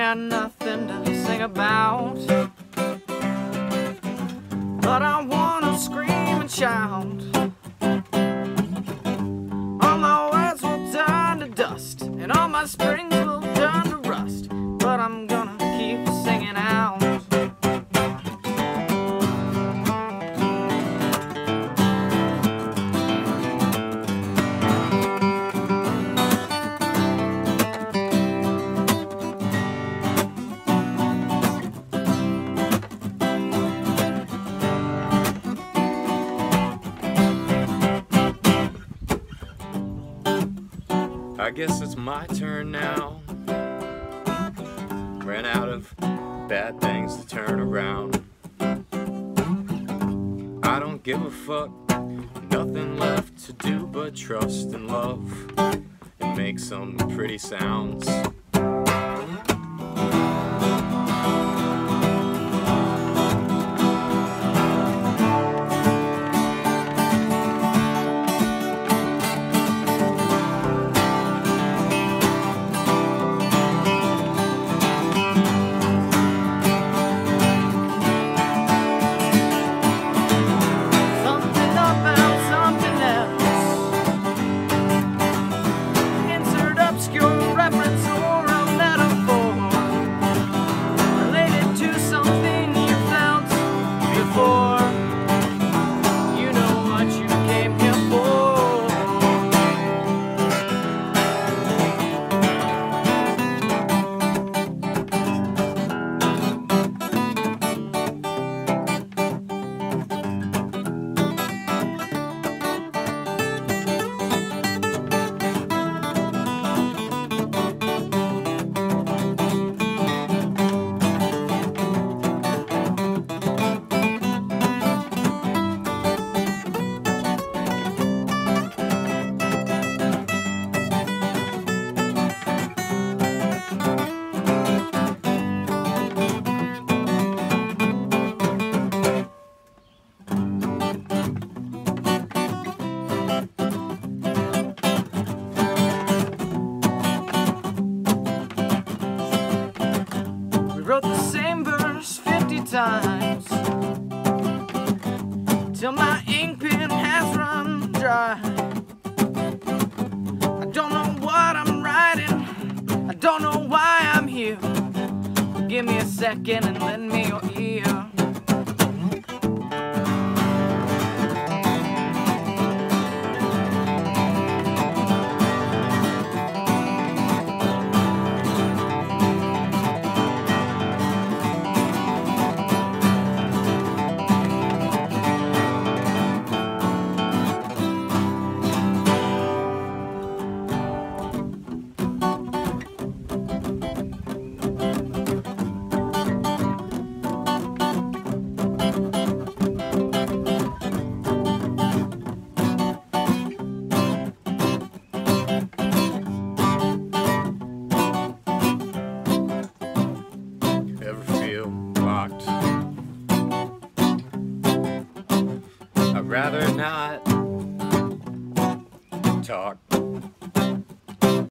got nothing to sing about. But I wanna scream and shout. All my words will turn to dust, and all my springs will turn to rust. But I'm I guess it's my turn now. Ran out of bad things to turn around. I don't give a fuck, nothing left to do but trust and love and make some pretty sounds. Times till my ink pen has run dry. I don't know what I'm writing, I don't know why I'm here. Give me a second and lend me your ear. rather not talk.